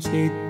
心